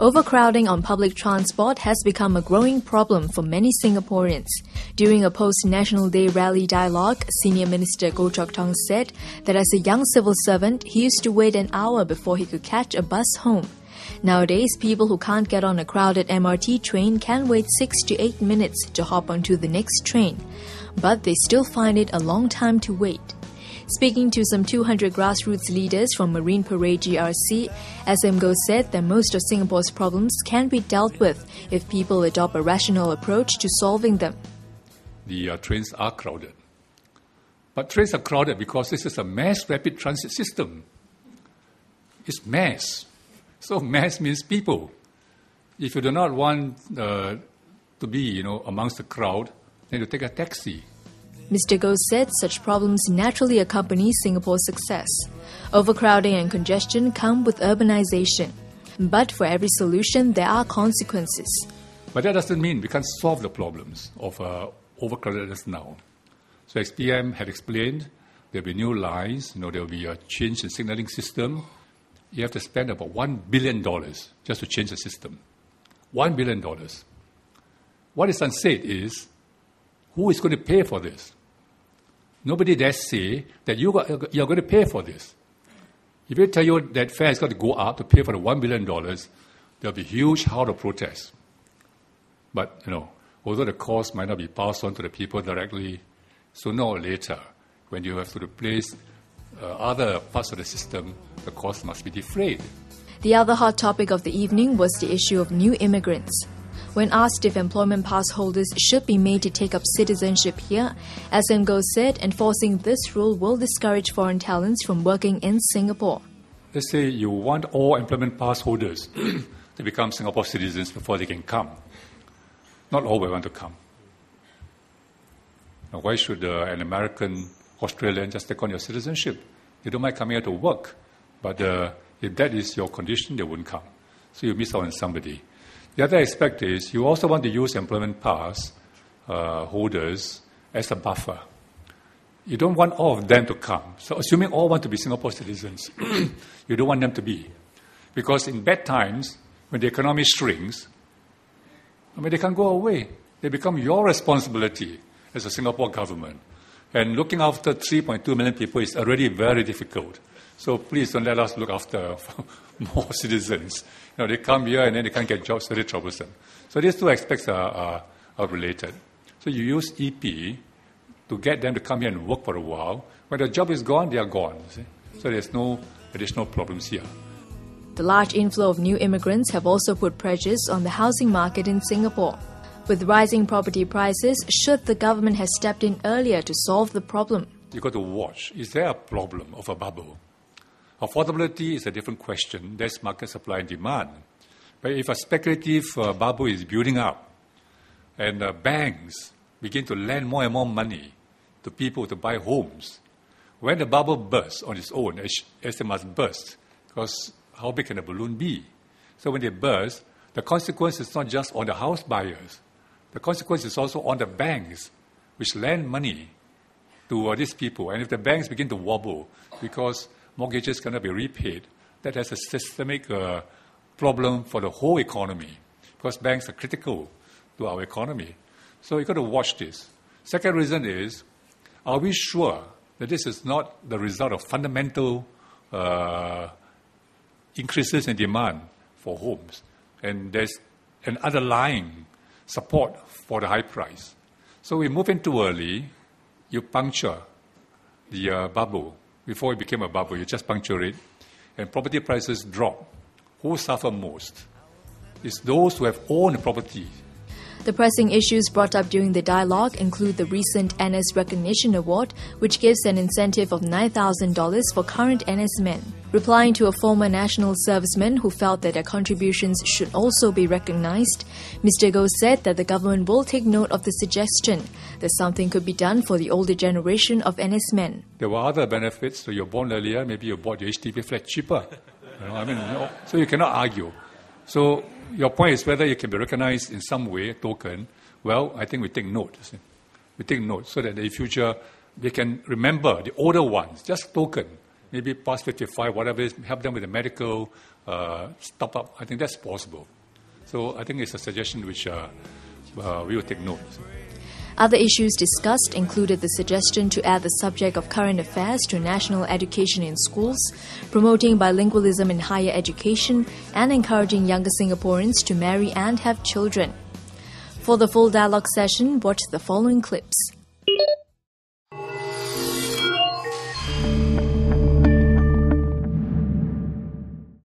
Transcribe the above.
Overcrowding on public transport has become a growing problem for many Singaporeans. During a post National Day rally dialogue, Senior Minister Goh Chok Tong said that as a young civil servant, he used to wait an hour before he could catch a bus home. Nowadays, people who can't get on a crowded MRT train can wait 6 to 8 minutes to hop onto the next train, but they still find it a long time to wait. Speaking to some 200 grassroots leaders from Marine Parade GRC, SM Goh said that most of Singapore's problems can be dealt with if people adopt a rational approach to solving them. The uh, trains are crowded. But trains are crowded because this is a mass rapid transit system. It's mass. So mass means people. If you do not want uh, to be, you know, amongst the crowd, then you take a taxi Mr. Goh said such problems naturally accompany Singapore's success. Overcrowding and congestion come with urbanization. But for every solution, there are consequences. But that doesn't mean we can't solve the problems of uh, overcrowdedness now. So, as PM had explained, there'll be new lines, you know, there'll be a change in signaling system. You have to spend about $1 billion just to change the system. $1 billion. What is unsaid is who is going to pay for this? Nobody dare say that you are going to pay for this. If they tell you that fare is going to go up to pay for the $1 billion, there'll be huge howl of protest. But, you know, although the cost might not be passed on to the people directly, sooner or later, when you have to replace uh, other parts of the system, the cost must be defrayed. The other hot topic of the evening was the issue of new immigrants. When asked if employment pass holders should be made to take up citizenship here, SM Goh said enforcing this rule will discourage foreign talents from working in Singapore. Let's say you want all employment pass holders to become Singapore citizens before they can come. Not all will want to come. Now, why should uh, an American, Australian just take on your citizenship? They don't mind coming here to work, but uh, if that is your condition, they wouldn't come. So you miss out on somebody. The other aspect is you also want to use employment pass uh, holders as a buffer. You don't want all of them to come. So, assuming all want to be Singapore citizens, you don't want them to be. Because in bad times, when the economy shrinks, I mean, they can go away. They become your responsibility as a Singapore government. And looking after 3.2 million people is already very difficult. So please don't let us look after more citizens. You know, they come here and then they can't get jobs, very troublesome. So these two aspects are, are, are related. So you use EP to get them to come here and work for a while. When the job is gone, they are gone. So there's no additional problems here. The large inflow of new immigrants have also put pressures on the housing market in Singapore. With rising property prices, should the government have stepped in earlier to solve the problem? You've got to watch. Is there a problem of a bubble? Affordability is a different question. That's market supply and demand. But if a speculative uh, bubble is building up and uh, banks begin to lend more and more money to people to buy homes, when the bubble bursts on its own, as, they must burst, because how big can a balloon be? So when they burst, the consequence is not just on the house buyers, the consequence is also on the banks, which lend money to uh, these people. And if the banks begin to wobble because mortgages cannot be repaid, that has a systemic uh, problem for the whole economy because banks are critical to our economy. So you've got to watch this. Second reason is, are we sure that this is not the result of fundamental uh, increases in demand for homes? And there's an underlying support for the high price. So we move in too early, you puncture the uh, bubble before it became a bubble. You just puncture it, and property prices drop. Who suffer most? It's those who have owned property. The pressing issues brought up during the dialogue include the recent NS Recognition Award, which gives an incentive of $9,000 for current NS men. Replying to a former national serviceman who felt that their contributions should also be recognized, Mr. Goh said that the government will take note of the suggestion that something could be done for the older generation of NS men. There were other benefits. So you're born earlier, maybe you bought your HDB flat cheaper. You know, I mean, so you cannot argue. So your point is whether you can be recognized in some way, token. Well, I think we take note. We take note so that in the future they can remember the older ones, just token, maybe 55, whatever, help them with the medical uh, top up. I think that's possible. So I think it's a suggestion which uh, uh, we will take note. Other issues discussed included the suggestion to add the subject of current affairs to national education in schools, promoting bilingualism in higher education, and encouraging younger Singaporeans to marry and have children. For the full dialogue session, watch the following clips.